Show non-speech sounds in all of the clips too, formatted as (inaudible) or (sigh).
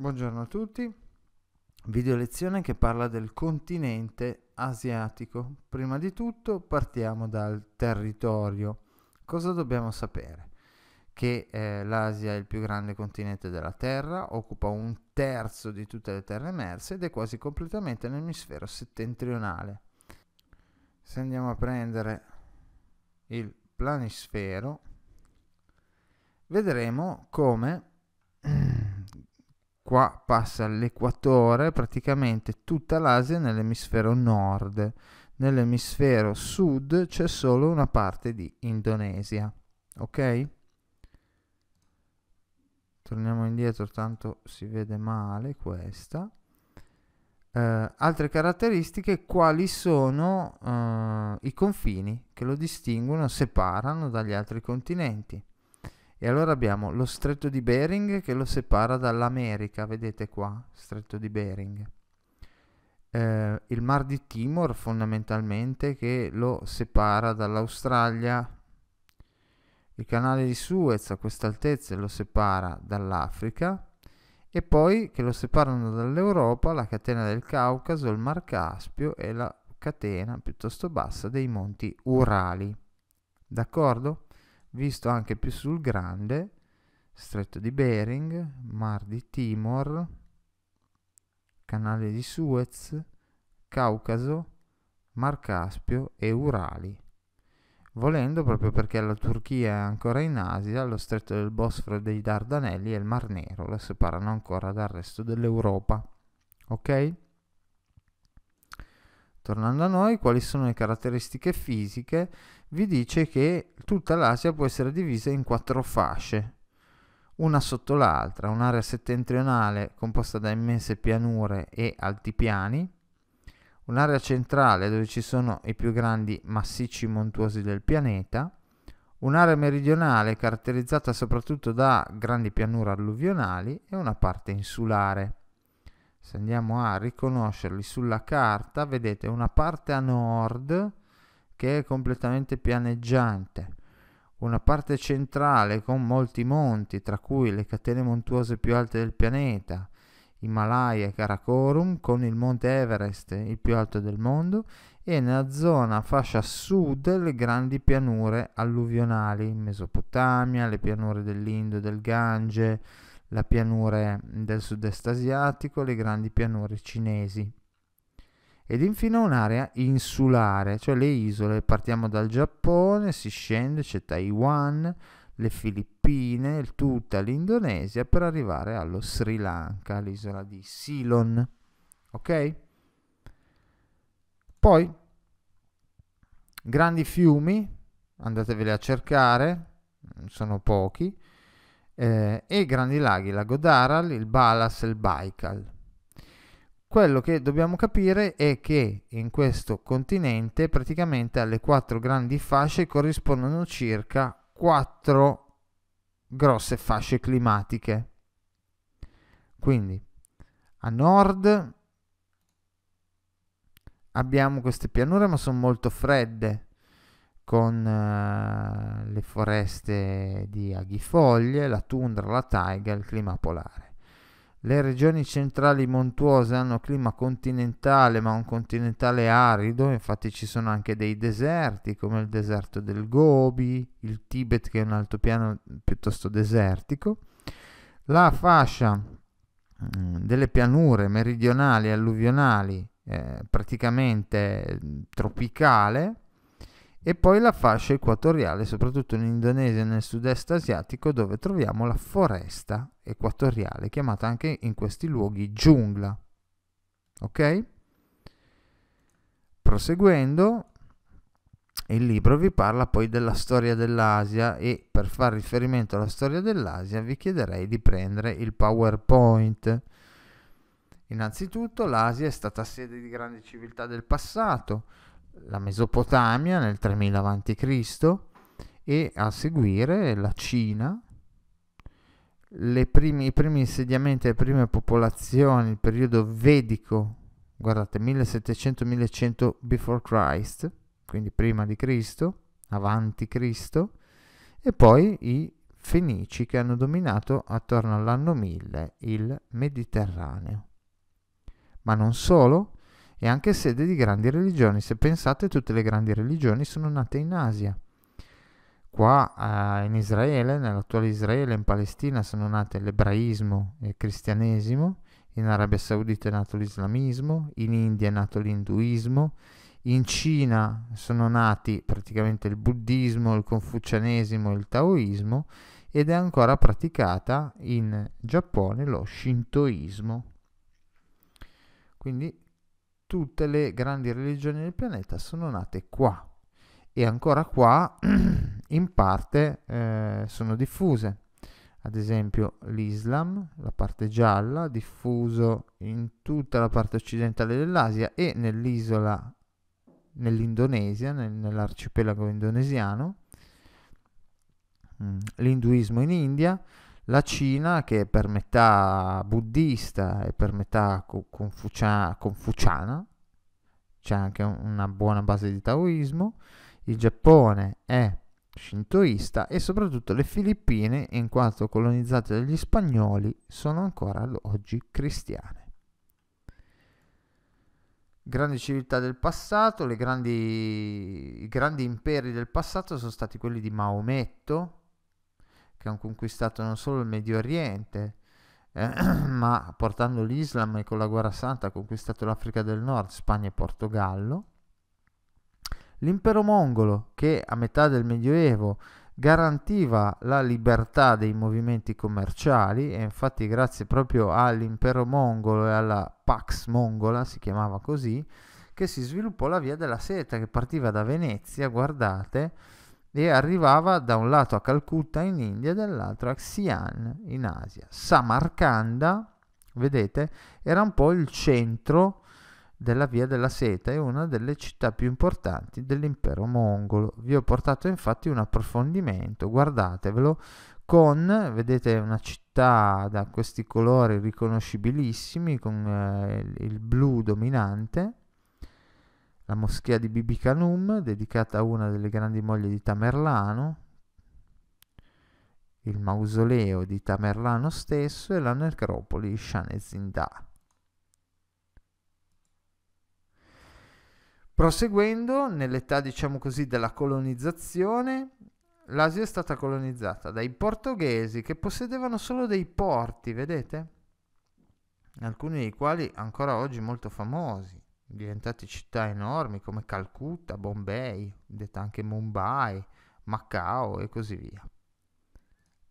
Buongiorno a tutti, video lezione che parla del continente asiatico. Prima di tutto partiamo dal territorio. Cosa dobbiamo sapere? Che eh, l'Asia è il più grande continente della Terra, occupa un terzo di tutte le terre emerse ed è quasi completamente nell'emisfero settentrionale. Se andiamo a prendere il planisfero, vedremo come qua passa l'equatore, praticamente tutta l'Asia nell'emisfero nord. Nell'emisfero sud c'è solo una parte di Indonesia. Ok? Torniamo indietro, tanto si vede male questa. Uh, altre caratteristiche, quali sono uh, i confini che lo distinguono, separano dagli altri continenti. E allora abbiamo lo stretto di Bering che lo separa dall'America, vedete qua, stretto di Bering. Eh, il mar di Timor fondamentalmente che lo separa dall'Australia. Il canale di Suez a questa altezza lo separa dall'Africa e poi che lo separano dall'Europa la catena del Caucaso, il mar Caspio e la catena piuttosto bassa dei monti Urali. D'accordo? Visto anche più sul grande, stretto di Bering, mar di Timor, canale di Suez, Caucaso, mar Caspio e Urali. Volendo, proprio perché la Turchia è ancora in Asia, lo stretto del Bosforo e dei Dardanelli e il Mar Nero lo separano ancora dal resto dell'Europa. Ok? Tornando a noi, quali sono le caratteristiche fisiche? Vi dice che tutta l'Asia può essere divisa in quattro fasce, una sotto l'altra, un'area settentrionale composta da immense pianure e altipiani, un'area centrale dove ci sono i più grandi massicci montuosi del pianeta, un'area meridionale caratterizzata soprattutto da grandi pianure alluvionali e una parte insulare. Se andiamo a riconoscerli sulla carta vedete una parte a nord che è completamente pianeggiante una parte centrale con molti monti tra cui le catene montuose più alte del pianeta Himalaya e Karakorum con il monte Everest il più alto del mondo e nella zona fascia sud le grandi pianure alluvionali Mesopotamia, le pianure dell'Indo e del Gange la pianure del sud-est asiatico, le grandi pianure cinesi. Ed infine un'area insulare, cioè le isole. Partiamo dal Giappone, si scende, c'è Taiwan, le Filippine, tutta l'Indonesia per arrivare allo Sri Lanka, l'isola di Ceylon. Ok? Poi grandi fiumi, andateveli a cercare, sono pochi eh, e grandi laghi, il lago Daral, il Balas e il Baikal. Quello che dobbiamo capire è che in questo continente praticamente alle quattro grandi fasce corrispondono circa quattro grosse fasce climatiche. Quindi a nord abbiamo queste pianure ma sono molto fredde con uh, le foreste di aghifoglie, la tundra, la taiga il clima polare. Le regioni centrali montuose hanno clima continentale, ma un continentale arido, infatti ci sono anche dei deserti come il deserto del Gobi, il Tibet che è un altopiano piuttosto desertico. La fascia mm, delle pianure meridionali e alluvionali eh, praticamente tropicale, e poi la fascia equatoriale, soprattutto in Indonesia e nel sud-est asiatico, dove troviamo la foresta equatoriale, chiamata anche in questi luoghi giungla. Ok? Proseguendo, il libro vi parla poi della storia dell'Asia e per fare riferimento alla storia dell'Asia vi chiederei di prendere il PowerPoint. Innanzitutto l'Asia è stata sede di grandi civiltà del passato, la Mesopotamia nel 3000 a.C. e a seguire la Cina, primi, i primi insediamenti, le prime popolazioni, il periodo vedico, guardate 1700-1100 before Christ, quindi prima di Cristo, avanti Cristo, e poi i fenici che hanno dominato attorno all'anno 1000 il Mediterraneo. Ma non solo, è anche sede di grandi religioni. Se pensate, tutte le grandi religioni sono nate in Asia. Qua eh, in Israele, nell'attuale Israele, in Palestina, sono nate l'ebraismo e il cristianesimo, in Arabia Saudita è nato l'islamismo, in India è nato l'induismo, in Cina sono nati praticamente il buddismo, il confucianesimo e il taoismo ed è ancora praticata in Giappone lo shintoismo. Quindi tutte le grandi religioni del pianeta sono nate qua e ancora qua (clears throat) in parte eh, sono diffuse. Ad esempio l'Islam, la parte gialla, diffuso in tutta la parte occidentale dell'Asia e nell'isola, nell'Indonesia, nel, nell'arcipelago indonesiano. Mm, l'induismo in India, la Cina che è per metà buddista e per metà confucia- confuciana, c'è anche una buona base di taoismo, il Giappone è shintoista e soprattutto le Filippine, in quanto colonizzate dagli spagnoli, sono ancora oggi cristiane. Grandi civiltà del passato, grandi, i grandi imperi del passato sono stati quelli di Maometto, che hanno conquistato non solo il Medio Oriente, eh, (clears throat) ma portando l'Islam e con la guerra santa ha conquistato l'Africa del Nord, Spagna e Portogallo. L'impero mongolo, che a metà del Medioevo garantiva la libertà dei movimenti commerciali e infatti grazie proprio all'impero mongolo e alla Pax Mongola, si chiamava così, che si sviluppò la via della seta che partiva da Venezia, guardate, e arrivava da un lato a Calcutta in India e dall'altro a Xi'an in Asia. Samarcanda, vedete, era un po' il centro della Via della Seta e una delle città più importanti dell'impero mongolo. Vi ho portato infatti un approfondimento, guardatevelo, con, vedete, una città da questi colori riconoscibilissimi, con eh, il blu dominante, la moschea di Bibi Kanum, dedicata a una delle grandi mogli di Tamerlano, il mausoleo di Tamerlano stesso e la necropoli Shanezindà. Proseguendo, nell'età diciamo così della colonizzazione, l'Asia è stata colonizzata dai portoghesi che possedevano solo dei porti, vedete? Alcuni dei quali ancora oggi molto famosi diventati città enormi come Calcutta, Bombay, detta anche Mumbai, Macao e così via.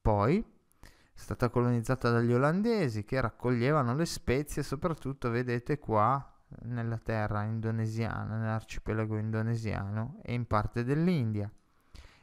Poi è stata colonizzata dagli olandesi che raccoglievano le spezie, soprattutto vedete qua nella terra indonesiana, nell'arcipelago indonesiano e in parte dell'India.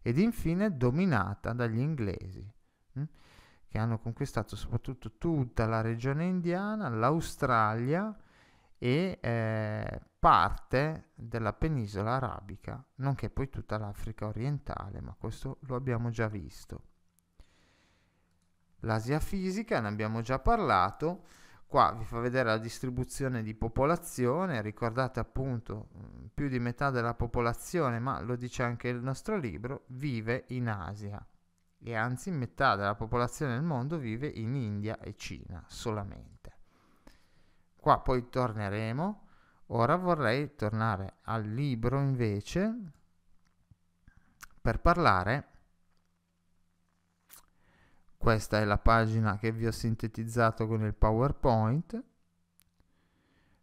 Ed infine dominata dagli inglesi, hm, che hanno conquistato soprattutto tutta la regione indiana, l'Australia, e eh, parte della penisola arabica, nonché poi tutta l'Africa orientale, ma questo lo abbiamo già visto. L'Asia fisica, ne abbiamo già parlato, qua vi fa vedere la distribuzione di popolazione, ricordate appunto mm, più di metà della popolazione, ma lo dice anche il nostro libro, vive in Asia e anzi metà della popolazione del mondo vive in India e Cina solamente. Qua poi torneremo. Ora vorrei tornare al libro invece per parlare. Questa è la pagina che vi ho sintetizzato con il PowerPoint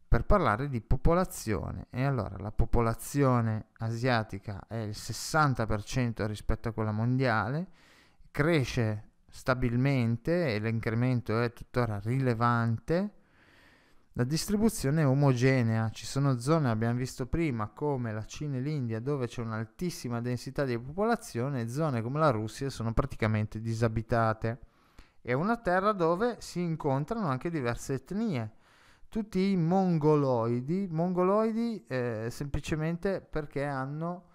per parlare di popolazione. E allora la popolazione asiatica è il 60% rispetto a quella mondiale, cresce stabilmente e l'incremento è tuttora rilevante la distribuzione è omogenea, ci sono zone, abbiamo visto prima, come la Cina e l'India, dove c'è un'altissima densità di popolazione, e zone come la Russia sono praticamente disabitate. È una terra dove si incontrano anche diverse etnie. Tutti i mongoloidi, mongoloidi eh, semplicemente perché hanno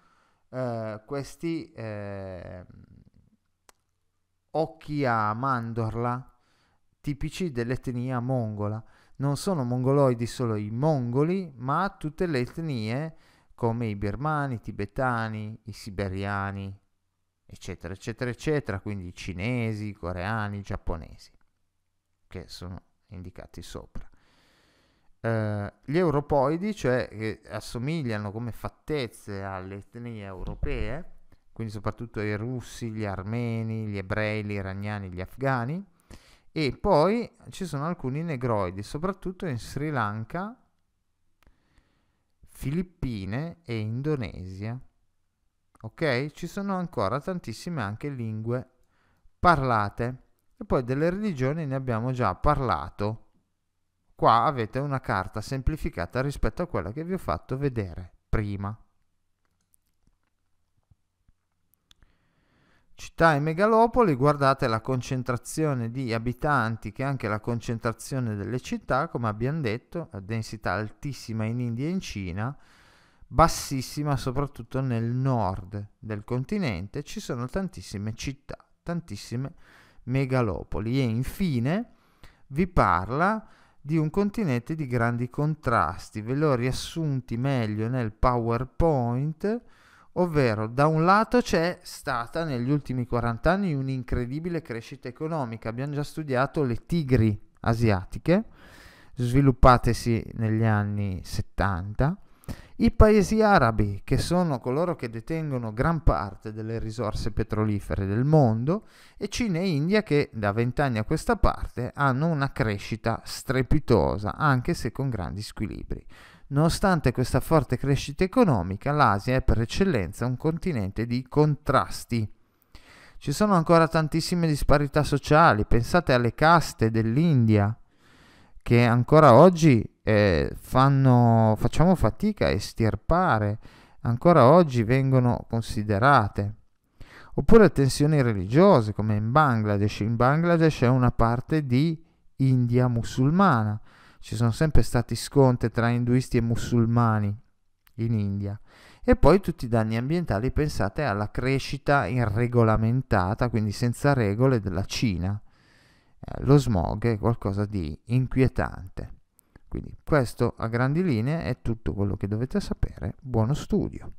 eh, questi eh, occhi a mandorla tipici dell'etnia mongola non sono mongoloidi solo i mongoli, ma tutte le etnie come i birmani, i tibetani, i siberiani, eccetera, eccetera, eccetera, quindi cinesi, coreani, giapponesi, che sono indicati sopra. Uh, gli europoidi, cioè che assomigliano come fattezze alle etnie europee, quindi soprattutto i russi, gli armeni, gli ebrei, gli iraniani, gli afghani, e poi ci sono alcuni negroidi, soprattutto in Sri Lanka, Filippine e Indonesia. Ok? Ci sono ancora tantissime anche lingue parlate. E poi delle religioni ne abbiamo già parlato. Qua avete una carta semplificata rispetto a quella che vi ho fatto vedere prima. Città e megalopoli, guardate la concentrazione di abitanti che è anche la concentrazione delle città, come abbiamo detto, la densità altissima in India e in Cina, bassissima soprattutto nel nord del continente, ci sono tantissime città, tantissime megalopoli. E infine vi parla di un continente di grandi contrasti, ve l'ho riassunti meglio nel PowerPoint ovvero da un lato c'è stata negli ultimi 40 anni un'incredibile crescita economica, abbiamo già studiato le tigri asiatiche, sviluppatesi negli anni 70, i paesi arabi, che sono coloro che detengono gran parte delle risorse petrolifere del mondo, e Cina e India che da vent'anni a questa parte hanno una crescita strepitosa, anche se con grandi squilibri. Nonostante questa forte crescita economica, l'Asia è per eccellenza un continente di contrasti. Ci sono ancora tantissime disparità sociali, pensate alle caste dell'India, che ancora oggi eh, fanno, facciamo fatica a estirpare, ancora oggi vengono considerate. Oppure tensioni religiose, come in Bangladesh. In Bangladesh è una parte di India musulmana ci sono sempre stati scontri tra induisti e musulmani in India. E poi tutti i danni ambientali, pensate alla crescita irregolamentata, quindi senza regole, della Cina. Eh, lo smog è qualcosa di inquietante. Quindi questo a grandi linee è tutto quello che dovete sapere. Buono studio.